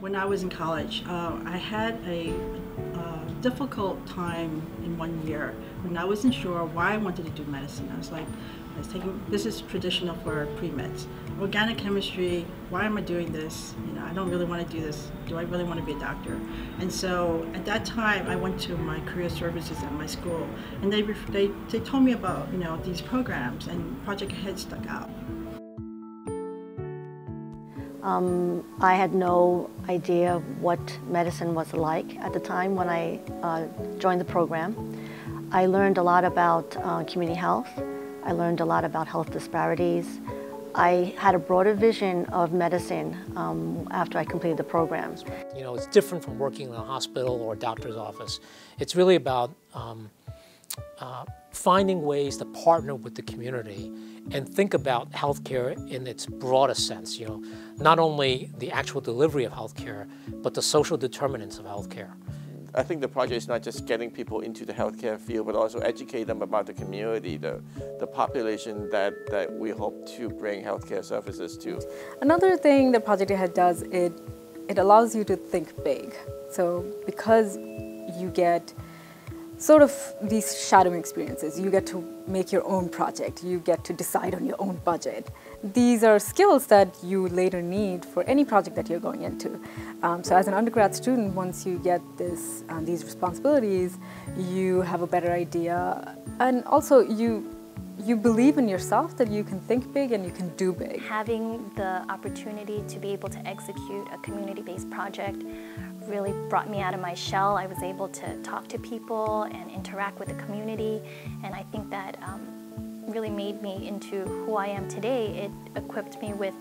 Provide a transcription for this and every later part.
When I was in college, uh, I had a difficult time in one year when I wasn't sure why I wanted to do medicine. I was like, I was taking this is traditional for pre-meds. Organic chemistry, why am I doing this? You know, I don't really want to do this. Do I really want to be a doctor? And so at that time, I went to my career services at my school, and they they, they told me about you know these programs, and Project Ahead stuck out. Um, I had no idea what medicine was like at the time when I uh, joined the program. I learned a lot about uh, community health. I learned a lot about health disparities. I had a broader vision of medicine um, after I completed the program. You know, it's different from working in a hospital or a doctor's office. It's really about um, uh, finding ways to partner with the community and think about healthcare in its broadest sense, you know, not only the actual delivery of healthcare, but the social determinants of healthcare. I think the project is not just getting people into the healthcare field, but also educate them about the community, the, the population that, that we hope to bring healthcare services to. Another thing that Project Ahead does, it, it allows you to think big. So because you get sort of these shadowing experiences. You get to make your own project. You get to decide on your own budget. These are skills that you later need for any project that you're going into. Um, so as an undergrad student, once you get this, uh, these responsibilities, you have a better idea. And also you you believe in yourself that you can think big and you can do big. Having the opportunity to be able to execute a community-based project really brought me out of my shell. I was able to talk to people and interact with the community, and I think that um, really made me into who I am today. It equipped me with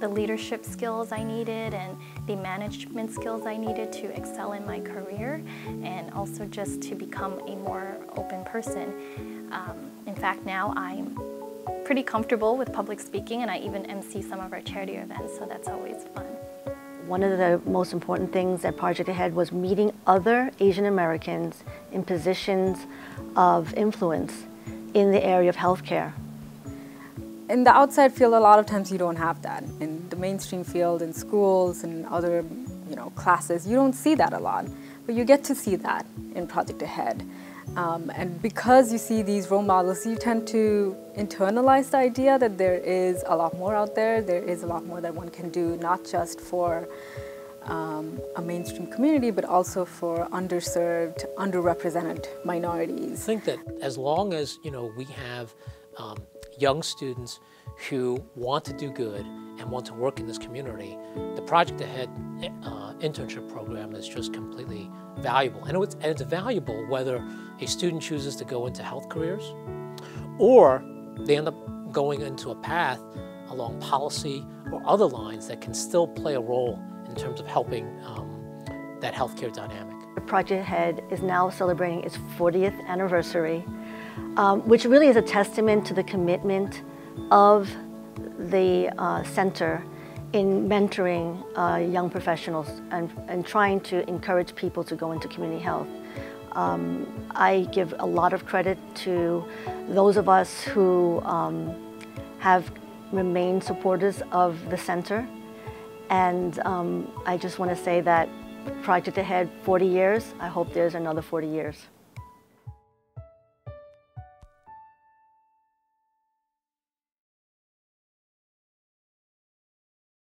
the leadership skills I needed and the management skills I needed to excel in my career and also just to become a more open person. Um, in fact, now I'm pretty comfortable with public speaking and I even MC some of our charity events, so that's always fun. One of the most important things at Project Ahead was meeting other Asian Americans in positions of influence in the area of healthcare. In the outside field, a lot of times you don't have that. In the mainstream field, in schools and other you know, classes, you don't see that a lot. But you get to see that in Project Ahead. Um, and because you see these role models, you tend to internalize the idea that there is a lot more out there, there is a lot more that one can do, not just for um, a mainstream community, but also for underserved, underrepresented minorities. I think that as long as you know we have um, young students who want to do good and want to work in this community, the Project Ahead uh, internship program is just completely valuable. And it's, and it's valuable whether a student chooses to go into health careers or they end up going into a path along policy or other lines that can still play a role in terms of helping um, that healthcare dynamic. Project Ahead is now celebrating its 40th anniversary, um, which really is a testament to the commitment of the uh, center in mentoring uh, young professionals and, and trying to encourage people to go into community health. Um, I give a lot of credit to those of us who um, have remained supporters of the center. And um, I just want to say that Project Ahead 40 years, I hope there's another 40 years.